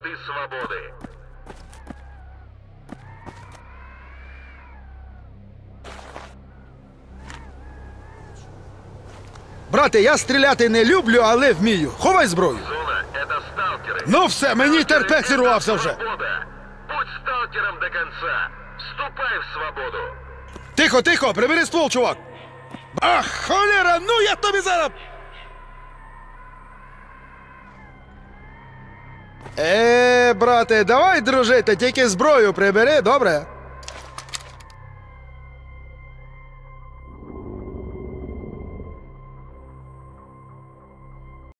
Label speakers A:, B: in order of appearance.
A: Ты свободы.
B: Брате, я стріляти не люблю, але вмію. Ховай зброю.
A: Зона — это сталкеры.
B: Ну все, мені терпець зірвався вже.
A: Свобода. Будь сталкером до конца. Вступай в свободу.
B: Тихо, тихо, прибери ствол, чувак. Ах, холера, ну я тобі зараз. Е, брате, давай дружити, тільки зброю прибери, добре?